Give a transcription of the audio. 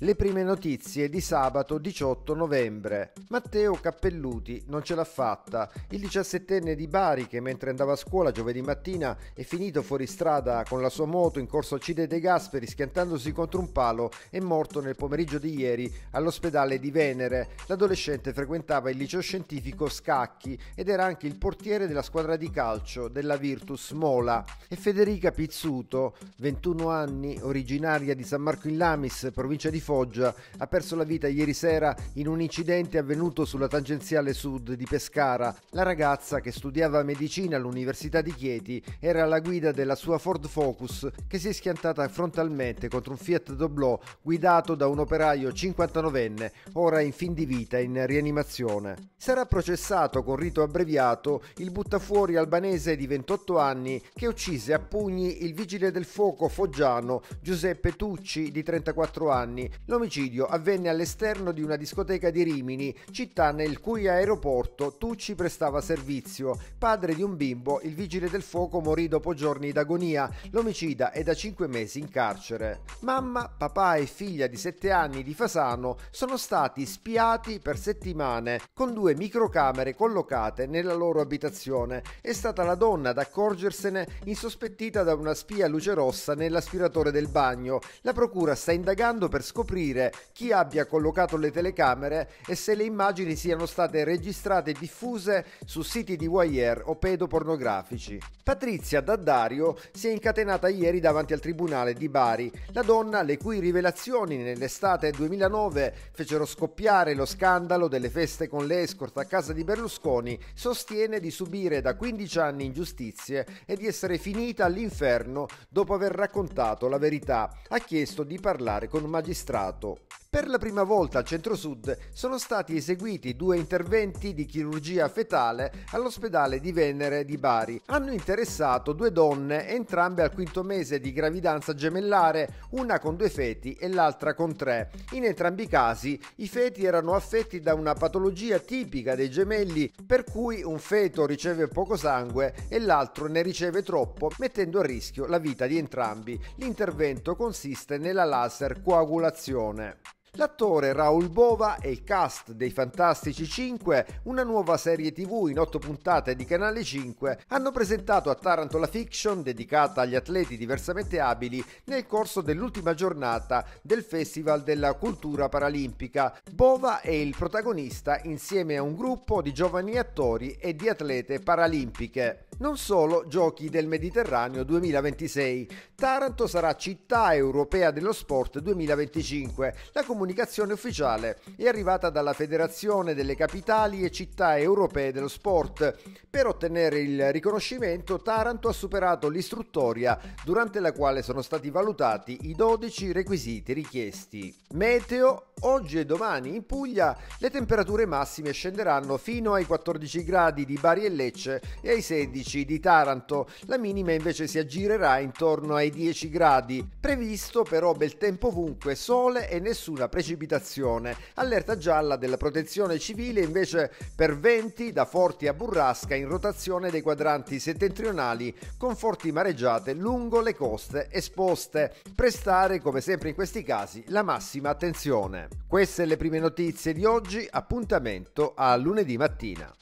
Le prime notizie di sabato 18 novembre. Matteo Cappelluti non ce l'ha fatta. Il diciassettenne di Bari che mentre andava a scuola giovedì mattina è finito fuori strada con la sua moto in corso Cide De Gasperi schiantandosi contro un palo è morto nel pomeriggio di ieri all'ospedale di Venere. L'adolescente frequentava il liceo scientifico Scacchi ed era anche il portiere della squadra di calcio della Virtus Mola. E Federica Pizzuto, 21 anni, originaria di San Marco in Lamis, provincia di Foggia ha perso la vita ieri sera in un incidente avvenuto sulla tangenziale sud di Pescara. La ragazza che studiava medicina all'Università di Chieti era alla guida della sua Ford Focus che si è schiantata frontalmente contro un Fiat Doblò guidato da un operaio 59enne, ora in fin di vita in rianimazione. Sarà processato con rito abbreviato il buttafuori albanese di 28 anni che uccise a pugni il vigile del fuoco foggiano Giuseppe Tucci di 34 anni L'omicidio avvenne all'esterno di una discoteca di Rimini, città nel cui aeroporto Tucci prestava servizio. Padre di un bimbo, il vigile del fuoco morì dopo giorni d'agonia. L'omicida è da 5 mesi in carcere. Mamma, papà e figlia di 7 anni di Fasano sono stati spiati per settimane con due microcamere collocate nella loro abitazione. È stata la donna ad accorgersene insospettita da una spia luce rossa nell'aspiratore del bagno. La procura sta indagando per scoprire scoprire chi abbia collocato le telecamere e se le immagini siano state registrate e diffuse su siti di wire o pedopornografici. Patrizia Daddario si è incatenata ieri davanti al tribunale di Bari, la donna le cui rivelazioni nell'estate 2009 fecero scoppiare lo scandalo delle feste con l'escort a casa di Berlusconi, sostiene di subire da 15 anni ingiustizie e di essere finita all'inferno dopo aver raccontato la verità. Ha chiesto di parlare con un magistrato Stato. Per la prima volta al centro-sud sono stati eseguiti due interventi di chirurgia fetale all'ospedale di Venere di Bari. Hanno interessato due donne, entrambe al quinto mese di gravidanza gemellare, una con due feti e l'altra con tre. In entrambi i casi i feti erano affetti da una patologia tipica dei gemelli, per cui un feto riceve poco sangue e l'altro ne riceve troppo, mettendo a rischio la vita di entrambi. L'intervento consiste nella laser coagulazione. L'attore Raul Bova e il cast dei Fantastici 5, una nuova serie tv in 8 puntate di Canale 5, hanno presentato a Taranto la fiction dedicata agli atleti diversamente abili nel corso dell'ultima giornata del Festival della Cultura Paralimpica. Bova è il protagonista insieme a un gruppo di giovani attori e di atlete paralimpiche. Non solo Giochi del Mediterraneo 2026. Taranto sarà città europea dello sport 2025. La comunicazione ufficiale è arrivata dalla Federazione delle Capitali e Città Europee dello Sport. Per ottenere il riconoscimento Taranto ha superato l'istruttoria durante la quale sono stati valutati i 12 requisiti richiesti. Meteo Oggi e domani in Puglia le temperature massime scenderanno fino ai 14 gradi di Bari e Lecce e ai 16 di Taranto. La minima invece si aggirerà intorno ai 10 gradi. Previsto però bel tempo ovunque, sole e nessuna precipitazione. Allerta gialla della protezione civile invece per venti da forti a burrasca in rotazione dei quadranti settentrionali con forti mareggiate lungo le coste esposte. Prestare come sempre in questi casi la massima attenzione. Queste le prime notizie di oggi, appuntamento a lunedì mattina.